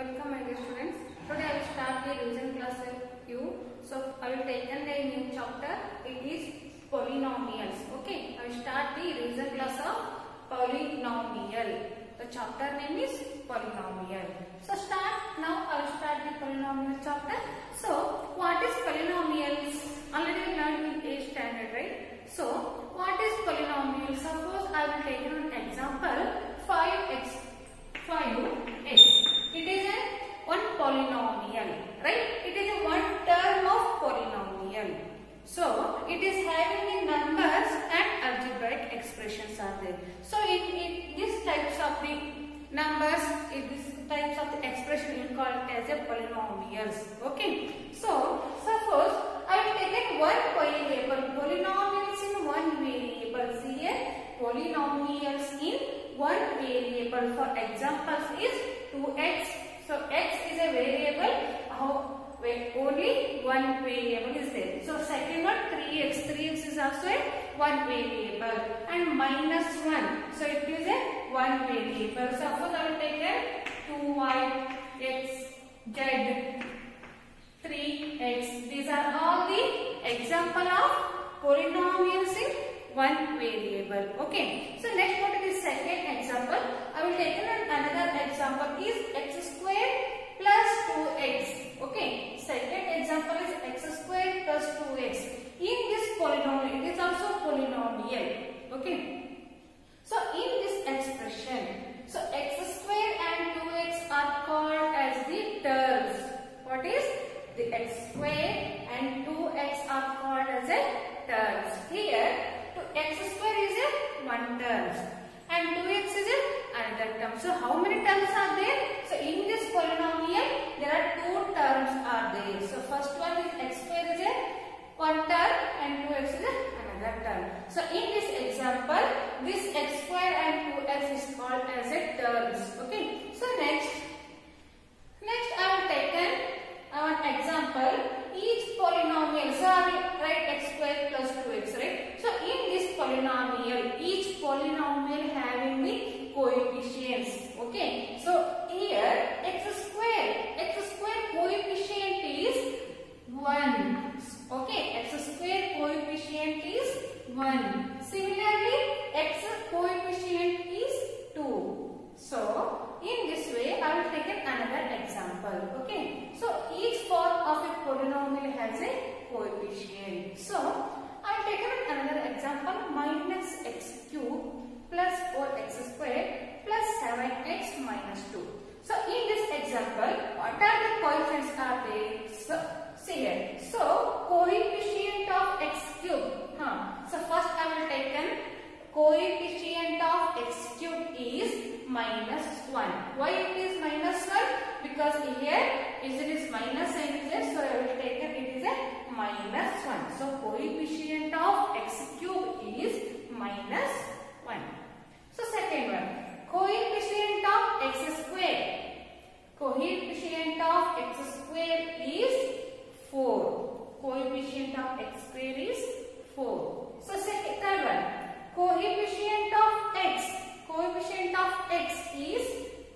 Welcome my dear students. Today I will start the revision class with you. So I will take a new chapter. It is polynomials. Okay. I will start the revision class of polynomial. The chapter name is polynomial. So start now. I will start the polynomial chapter. So what is polynomials? Already we learned in 8th standard, right? So what is polynomial? Suppose I will take an example 5x 5x. It is a one polynomial, right? It is a one term of polynomial. So it is having the numbers and algebraic expressions are there. So in, in these types of the numbers, in these types of the expression we call as a polynomials. Okay. So suppose I will take one variable polynomials in one variable. See here polynomials in one variable. For examples is 2x. So x is a variable. How only one variable is there. So second one 3x. 3x is also a one variable and minus 1. So it is a one variable. Suppose I will take a 2y, x, z, 3x. These are all the example of polynomials in one variable. Okay. So next what is the second example? I will take another example is x square plus 2x. Okay. Second example is x square plus 2x. In this polynomial, it is also polynomial. Okay. So in this expression, so x square and 2x are called as the terms. What is the x square and 2x are called as a terms. Here to x square is a one term and 2x is a another term. So how many terms are there? So in this polynomial there are two terms are there. So first one is x square is a one term and 2x is another term. So in this example this x square and 2x is called as a terms. Okay. So next next I have taken one uh, example each polynomial. So I will write x square plus 2x right. So in this polynomial each polynomial having the coefficients. Okay. So here x square x square coefficient is 1. Okay. x square coefficient is 1. Similarly x coefficient is 2. So in this way I will take another Okay. So each form of a polynomial has a coefficient. So I will take another example minus x cube plus 4x square plus 7x minus 2. So in this example what are the coefficients are there? So see here. So coefficient of x cube. Huh. So first I will take an coefficient of x cube is minus 1. Why it is minus 1? Because here is it is minus sign is there, so I will take it, it is a minus 1. So coefficient of x cube is minus 1. So second one, coefficient of x square. Coefficient of x square is 4. Coefficient of x square is 4. So second, third one, coefficient of x coefficient of x is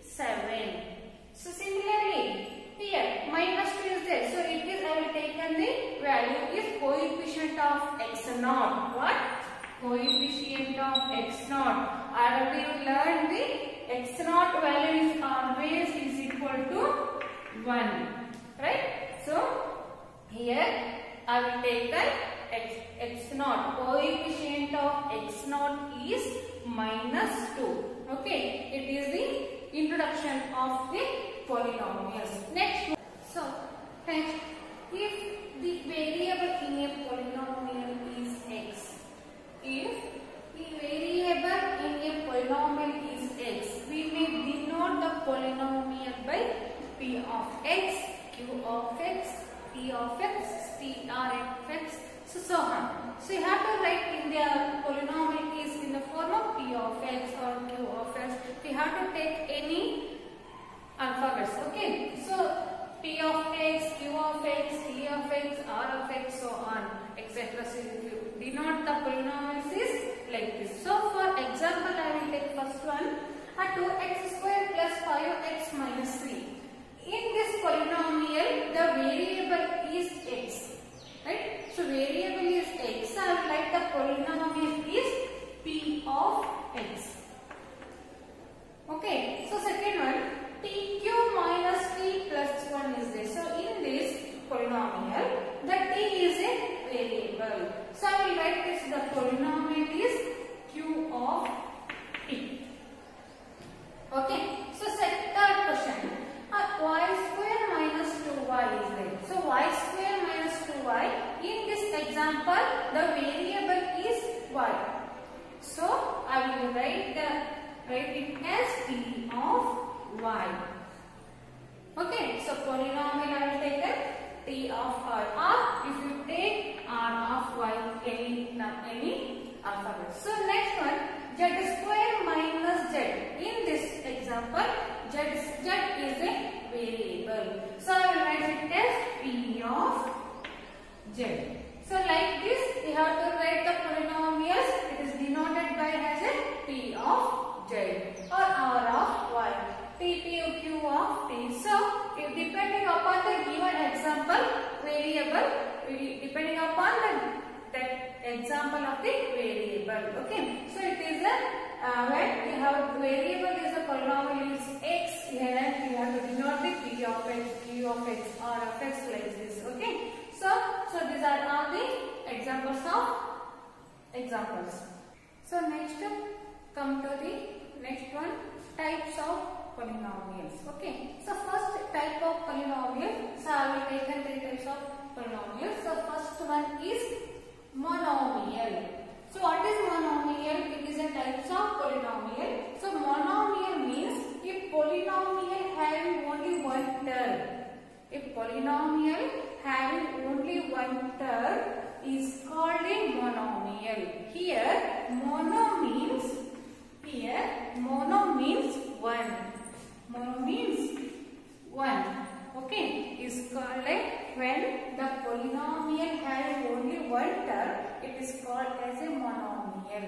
7. So similarly, here minus 2 is there. So it is, I will take and the value is coefficient of x naught. What? Coefficient of x naught. Already you learned the x naught value is always is equal to 1. Right? So, here I will take an x, x naught. Coefficient of x naught is minus 2. Okay, it is the introduction of the polynomials. Next, so next, if the variable in a polynomial is x, if the variable in a polynomial is x, we may denote the polynomial by p of x, q of x, p of x, p r of x, so, so on. So you have to write in the polynomial is in the form of p of x or q of x. We have to take any alphabets. Okay. etc. So if you denote the polynomials is like this. So for example I will take first one uh, a 2x square plus 5x minus 3. In this polynomial the variable is x. Right. So variable Okay. So it is a uh, when we have variable is a polynomial is x, here we have to denote the p of x, q of x, r of x like this. Okay. So so these are all the examples of examples. So next come to the next one types of polynomials. Okay. So first type of polynomial. So I will take three types of polynomials. So first one is monomial. So what is monomial? It is a types of polynomial. So monomial means a polynomial having only one term. A polynomial having only one term is called a monomial. Here mono means here mono means one. Mono means one. Okay, is called when the polynomial having only one term, it is called as a monomial.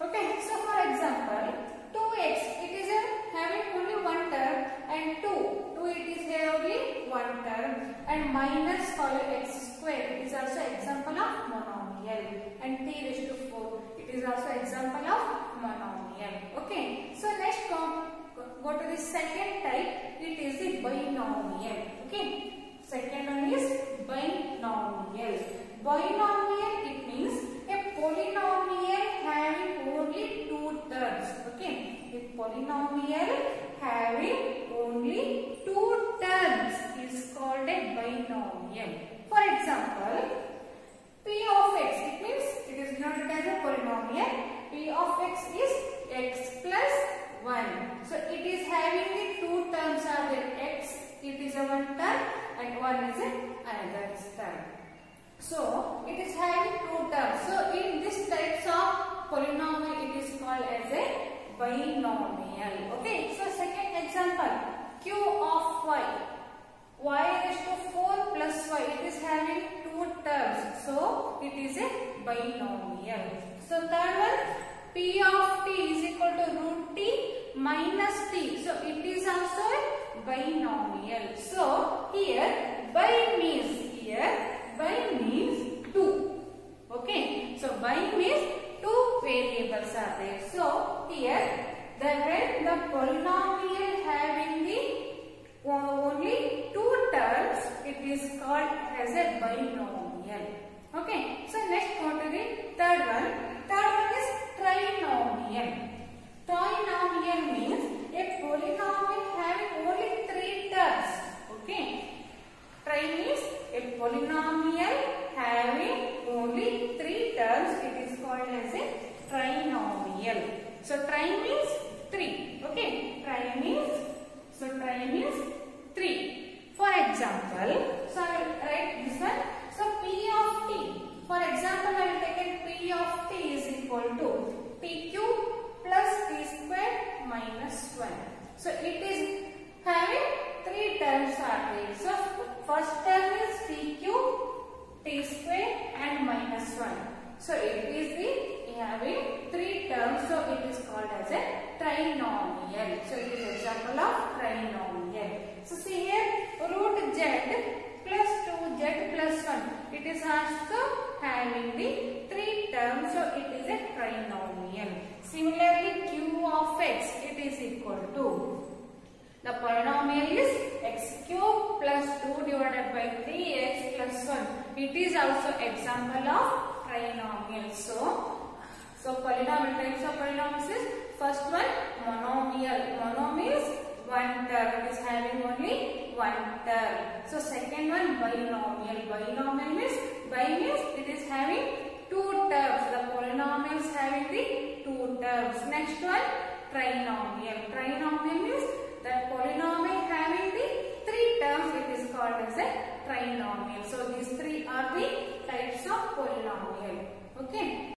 Okay, so four example, 2x, it is a having only one term and 2, 2 it is here only one term and minus for x square, it is also example of monomial and 3 raised to 4, it is also example of monomial. Okay, so next go, go to the second type, it is the binomial. Okay, second one is binomial. Binomial, it means a polynomial having only two terms. Okay, a polynomial having only two terms is called a binomial. For example, p of x, it means it is denoted as a polynomial. p of x is x plus 1. So it is having the two terms are there. x, it is a one term and 1 is a another term. So it is having two terms. So in this types of polynomial, it is called as a binomial. Okay. So second example, q of y. y raised to 4 plus y. It is having two terms. So it is a binomial. So third one, p of t is equal to root t minus t. So it is also a binomial. So here bi means here bi means 2. Okay. So bi means two variables are there. So here the when the polynomial having the uh, only two terms it is called as a binomial. Okay. So next go to the third one. Third one is. Trinomial means a polynomial having only three terms. Okay. Tri means a polynomial having only three terms. It is called as a trinomial. So tri means three. Okay. Tri means so tri means three. For example, so I will write this one. So p of t. For example, I will take it P of t is equal to cube plus t square minus one. So it is having three terms are there. So first term is cube, t square and minus 1. So it is the having three terms. So it is called as a trinomial. So it is example of trinomial. So see here root z plus 2z plus 1. It is also having the three terms. So it is a trinomial. Similarly q of x it is equal to the polynomial is x cube plus 2 divided by 3x plus 1. It is also example of trinomial. So, so polynomial types of polynomials is first one monomial. Monomial is one term. Is having only term. So second one binomial. Binomial means bi means it is having two terms. The polynomial is having the two terms. Next one trinomial. Trinomial means that polynomial having the three terms it is called as a trinomial. So these three are the types of polynomial. Okay.